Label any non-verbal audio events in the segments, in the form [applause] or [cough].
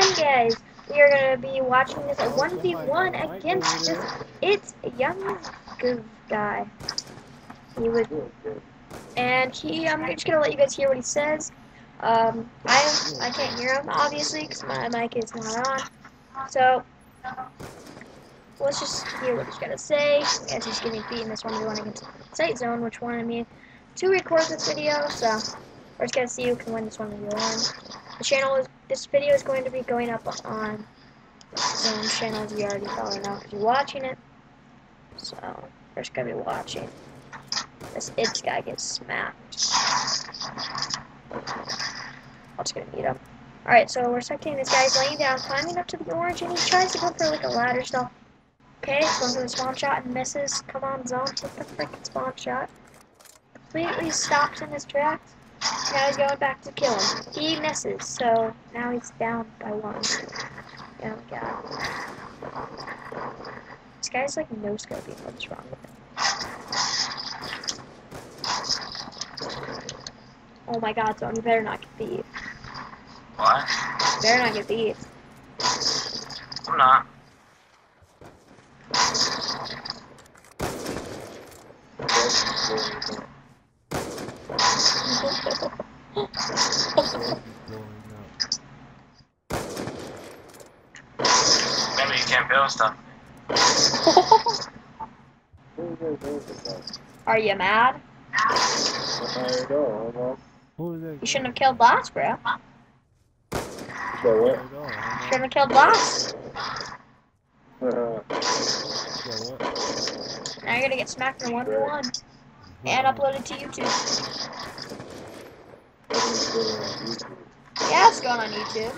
And guys, we are gonna be watching this 1v1 against this. It's young guy. He would, and he. I'm just gonna let you guys hear what he says. Um, I I can't hear him obviously because my mic is not on. So let's just hear what he's gonna say as he's getting beat in this 1v1 against Sight Zone, which wanted me to record this video. So we're just gonna see who can win this 1v1. The channel is this video is going to be going up on some channels you already probably know because you're watching it. So we're just gonna be watching. This itch guy gets smacked. I'm just gonna meet him. Alright, so we're spectating this guy's laying down, climbing up to the orange, and he tries to go for like a ladder stuff. Okay, going for the spawn shot and misses. Come on, zone, take the freaking spawn shot. Completely stops in his tracks. Now he's going back to kill him. He misses, so now he's down by one. Oh my god. This guy's like no scoping. What's wrong with him? Oh my god, Zone, you better not get beat. What? You better not get beat. I'm not. Maybe you can't build stuff. [laughs] Are you mad? You shouldn't have killed Blast, bro. So Shouldn't have killed Blast. Now you're gonna get smacked in 1v1 and uploaded to YouTube. Yeah, it's going on YouTube.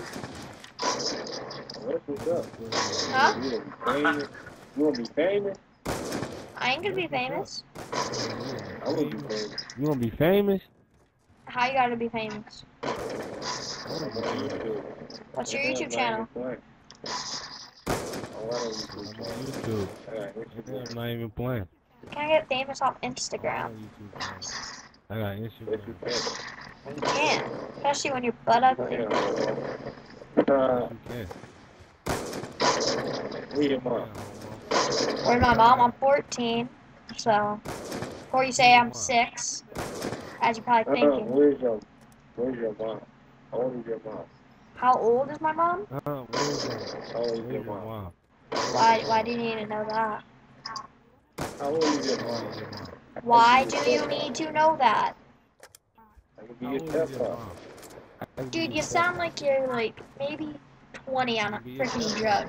Huh? You wanna be famous? I ain't gonna be famous. I wanna be famous. You wanna be famous? How you gotta be famous? What's your YouTube channel? I'm on YouTube. I'm not even playing. Can I get famous off Instagram? I got Instagram. You can't. Especially when you're butt ugly. You can. Where's my mom? I'm 14. So, before you say I'm 6, as you're probably thinking. Where's your Where's your mom? How old is your mom? How old is my mom? Uh, where's your How old is your mom? Why, why do you need to know that? How old is your mom? Why do you need to know that? I be. Dude, you sound like you're like maybe 20 on a freaking drug.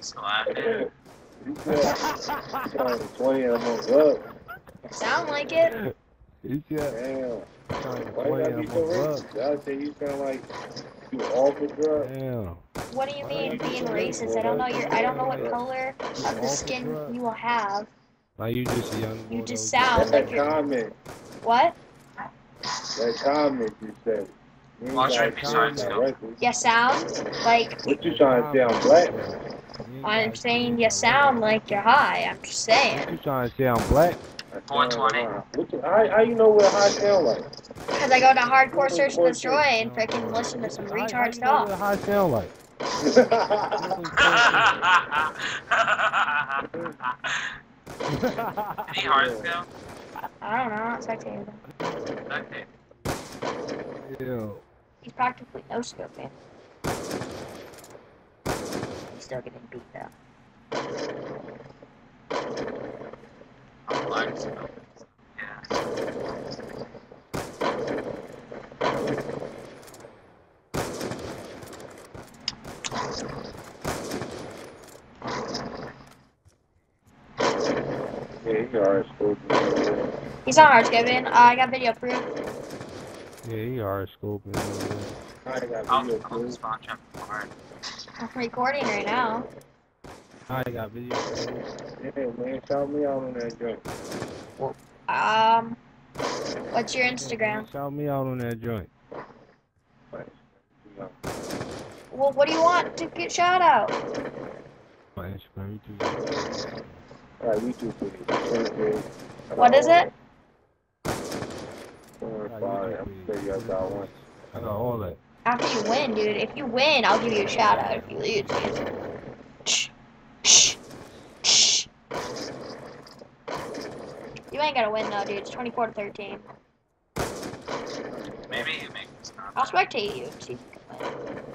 So laughing. You said trying 20 and I'm. Sound like it. You said, damn. Trying to play I'm on drugs. I say you sound like you off the drugs. Damn. What do you mean being racist? I don't know your I don't know what color of the skin you will have. Like you just young. You just sound was- like you're comment. what? That comment you said. You Watch got right beside you. You sound like What you trying to say? I'm black? I'm saying you sound like you're high. I'm just saying. What You trying to say I'm black? 420. You, how, how you know what high sound like? Because I go to hardcore search and destroy and freaking listen to some retard How stuff. what high sound like? [laughs] [laughs] Any hard skill? I don't know, I'm not spectating him. Okay. yeah. He's practically no scoping. He's still getting beat though. I'm blind skill. Yeah. Yeah, you are school. He's on hard scoping. Uh, I got video proof. Yeah, you are scoping. I got I'll, video I'll proof. spawn jump hard. I'm recording right now. I got video proof. Yeah, man, shout me out on that joint. Um, what's your Instagram? Shout me out on that joint. Well, what do you want to get shout out? My Instagram, YouTube. Alright, YouTube page. What is it? Four and Nah, you five. I'm me. sure you guys got one. I got all that. After you win, dude. If you win, I'll give you a shout out. If you lose, Shh. Shh. Shh. You ain't gonna win though, dude. It's 24 to 13. Maybe you make this not I'll bad. spectate you. See if you can win.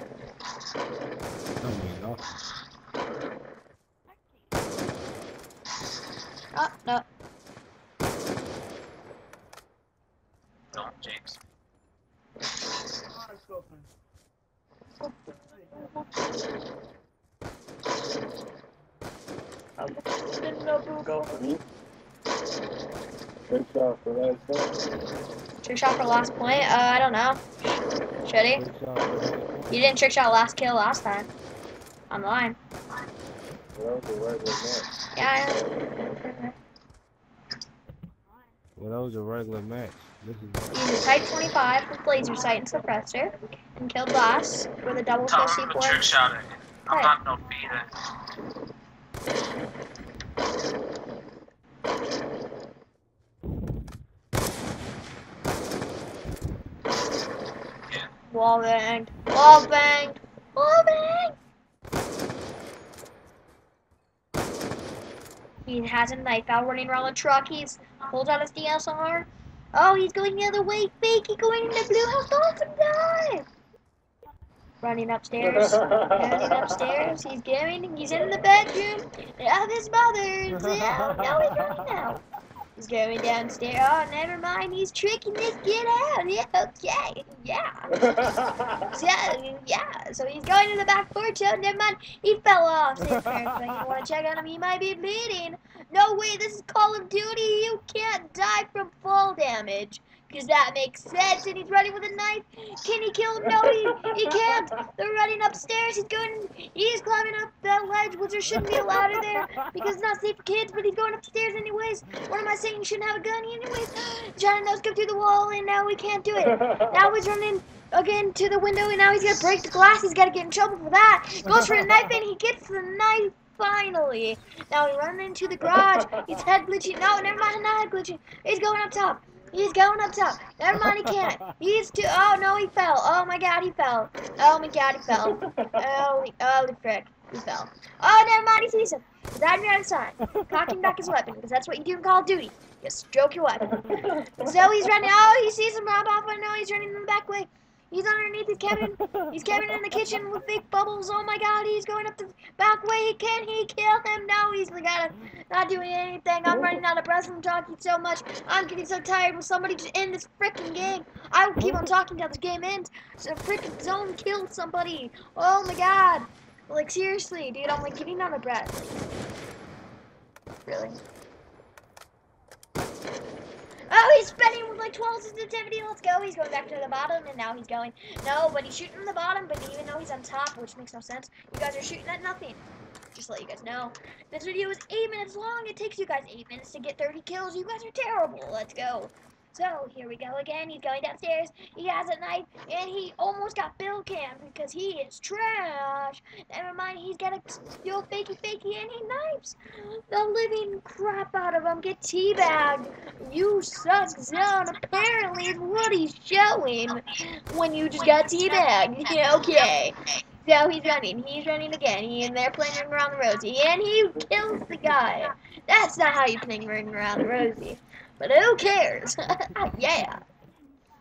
Don't mean nothing. No. Don't. Good shot for that shot. Trick shot for last point? Uh, I don't know. Should he? Good shot, man. You didn't trick shot last kill last time. On the line. Well, that was a regular match. Yeah, yeah. Well, that was a regular match. Is a Type 25 with laser sight and suppressor. And killed Boss with a double Tell kill him to trick C4. shot it. I'm not no feeder. Wall banged. Wall banged. Wall banged. He has a knife out running around the truck. He's pulls out his DSR. Oh, he's going the other way. Fake. He's going in the blue house. Awesome dive. Running upstairs. Running upstairs. He's going. He's in the bedroom of his mother's. Yeah, no, he's running now. He's going downstairs. Oh, never mind. He's tricking this kid out. Yeah, okay. Yeah. [laughs] Yeah, yeah. So he's going to the back porch. Oh, never mind. He fell off. But you want to check on him? He might be bleeding. No way. This is Call of Duty. You can't die from fall damage. Because that makes sense. And he's running with a knife. Can he kill him? No, he, he can't. They're running upstairs. He's going. He's climbing up that ledge, which there shouldn't be a ladder there because it's not safe for kids. But he's going upstairs anyways. What am I saying? You shouldn't have a gun anyways. Trying to no scope through the wall, and now we can't do it. Now he's running again to the window, and now he's gonna break the glass. He's gotta get in trouble for that. Goes for a knife, and he gets the knife finally. Now he's running into the garage. He's head glitching. No, never mind, not head glitching. He's going up top. He's going up top. Never mind, he can't. He's too. Oh no, he fell. Oh my God, he fell. Oh my God, he fell. Oh, he, oh, the frick, he fell. Oh, never mind, he sees him. He's hiding behind the sign, cocking back his weapon, because that's what you do in Call of Duty. You stroke your weapon. So he's running. Oh, he sees him rob off. I know he's running in the back way. He's underneath his cabin. He's cabin in the kitchen with big bubbles. Oh my god, he's going up the back way. Can he kill him? No, he's gotta not doing anything. I'm running out of breath from talking so much. I'm getting so tired. Will somebody just end this freaking game? I will keep on talking until this game ends. So freaking zone killed somebody. Oh my god. Like seriously, dude, I'm like getting out of breath. Really? Oh, he's spinning with like 12 sensitivity. Let's go. He's going back to the bottom, and now he's going. No, but he's shooting from the bottom, but even though he's on top, which makes no sense, you guys are shooting at nothing. Just let you guys know. This video is 8 minutes long. It takes you guys 8 minutes to get 30 kills. You guys are terrible. Let's go. So, here we go again. He's going downstairs. He has a knife, and he almost got kill cam because he is trash. Never mind, he's got a still fakey fakey, and he knifes the living crap out of him. Get teabagged. You suck, Zone. Apparently, is what he's showing when you just got teabagged. [laughs] Okay. So he's running. He's running again. He and they're playing around the rosy, and he kills the guy. That's not how you play ring around the rosy. But who cares? [laughs] Ah, yeah.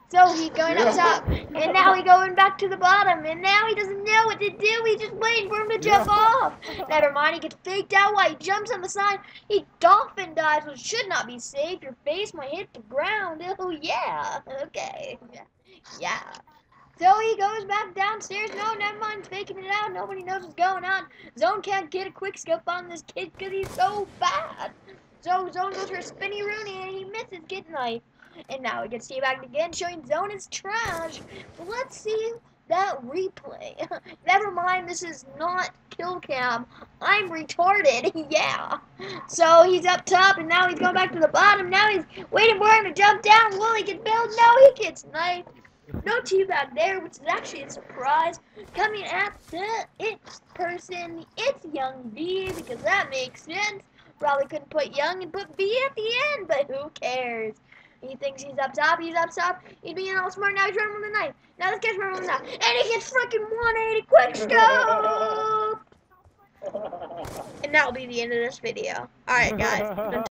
So he's going up top, and now he's going back to the bottom, and now he doesn't know what to do. He's just waiting for him to jump off. Never mind, he gets faked out while he jumps on the sign. He dolphin dives, which should not be safe. Your face might hit the ground. Oh yeah. [laughs] Okay. Yeah. So he goes back downstairs. No, never mind, faking it out. Nobody knows what's going on. Zone can't get a quick scope on this kid because he's so bad. So Zone goes for a spinny Rooney and he misses get knife. And now he gets teabagged again, showing Zone is trash. But let's see that replay. [laughs] Never mind, this is not kill cam. I'm retarded. [laughs] yeah. So he's up top and now he's going back to the bottom. Now he's waiting for him to jump down. Will he get built? No, he gets knifed. No teabag there, which is actually a surprise. Coming at the it's person, it's Young B because that makes sense. Probably couldn't put Young and put B at the end, but who cares? He thinks he's up top. He's up top. He's being all smart. Now he's running with the knife. Now this guy's running with the knife. And he gets freaking 180 quick scope. [laughs] And that will be the end of this video. Alright, guys. [laughs]